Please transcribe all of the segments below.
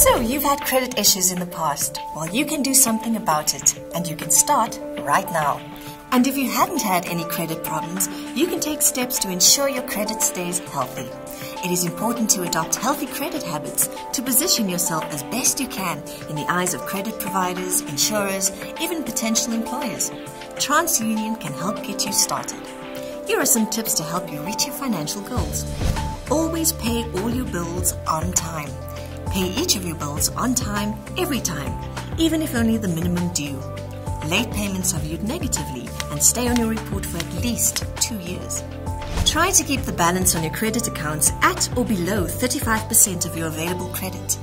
So, you've had credit issues in the past. Well, you can do something about it, and you can start right now. And if you hadn't had any credit problems, you can take steps to ensure your credit stays healthy. It is important to adopt healthy credit habits to position yourself as best you can in the eyes of credit providers, insurers, even potential employers. TransUnion can help get you started. Here are some tips to help you reach your financial goals. Always pay all your bills on time. Pay each of your bills on time, every time, even if only the minimum due. Late payments are viewed negatively and stay on your report for at least two years. Try to keep the balance on your credit accounts at or below 35% of your available credit.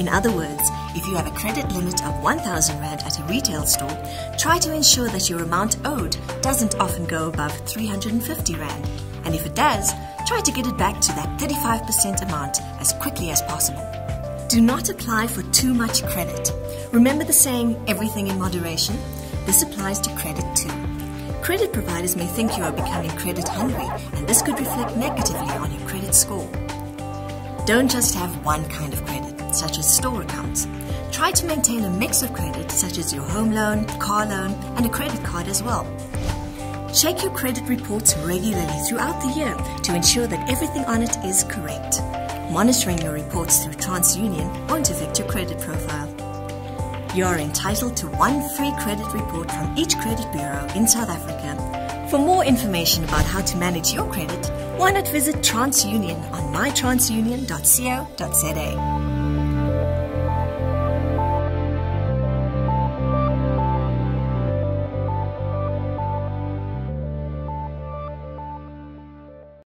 In other words, if you have a credit limit of 1000 Rand at a retail store, try to ensure that your amount owed doesn't often go above 350 Rand. And if it does, try to get it back to that 35% amount as quickly as possible. Do not apply for too much credit. Remember the saying, everything in moderation? This applies to credit too. Credit providers may think you are becoming credit hungry, and this could reflect negatively on your credit score. Don't just have one kind of credit, such as store accounts. Try to maintain a mix of credit, such as your home loan, car loan, and a credit card as well. Check your credit reports regularly throughout the year to ensure that everything on it is correct. Monitoring your reports through TransUnion won't affect your credit profile. You are entitled to one free credit report from each credit bureau in South Africa. For more information about how to manage your credit, why not visit TransUnion on mytransunion.co.za.